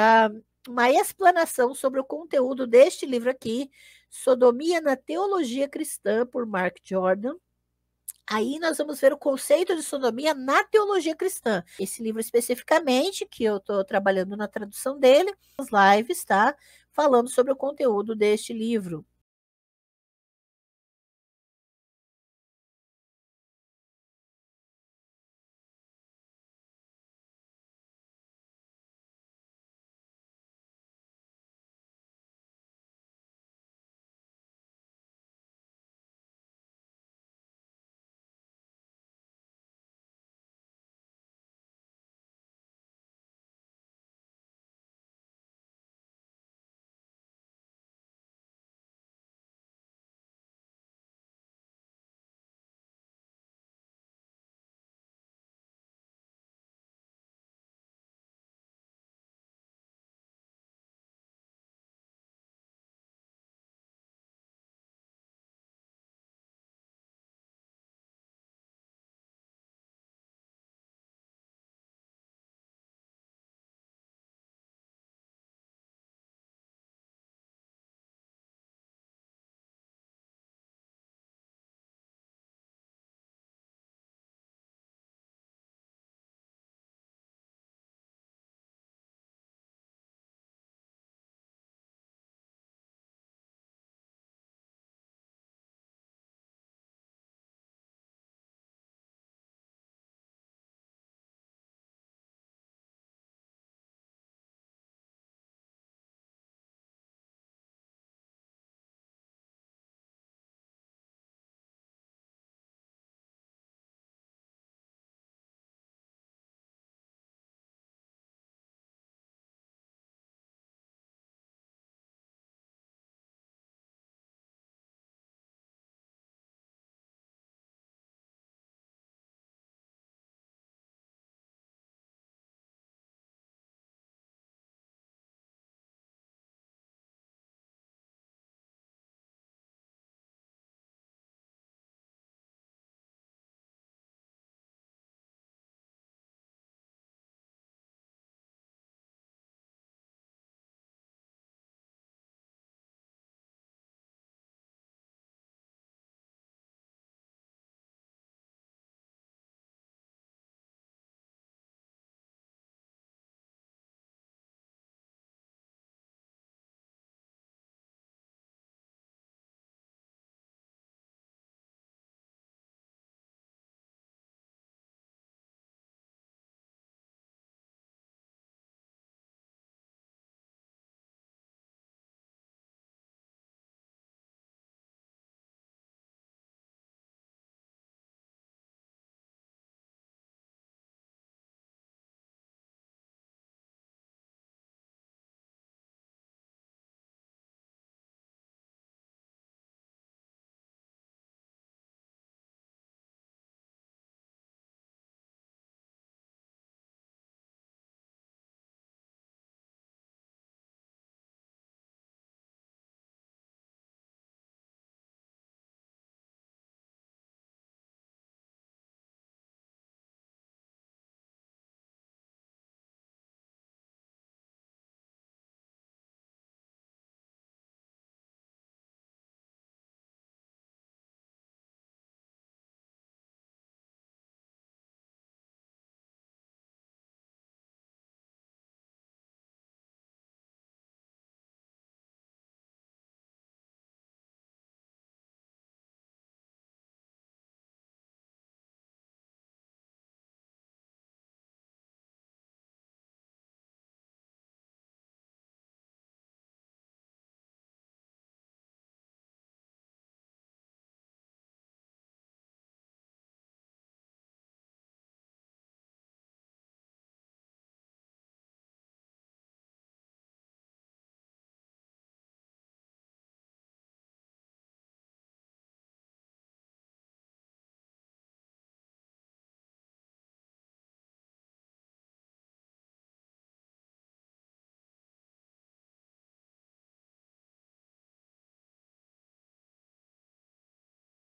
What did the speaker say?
Ah, uma explanação sobre o conteúdo deste livro aqui, Sodomia na Teologia Cristã, por Mark Jordan. Aí nós vamos ver o conceito de sodomia na teologia cristã. Esse livro especificamente, que eu estou trabalhando na tradução dele, as lives, tá? Falando sobre o conteúdo deste livro.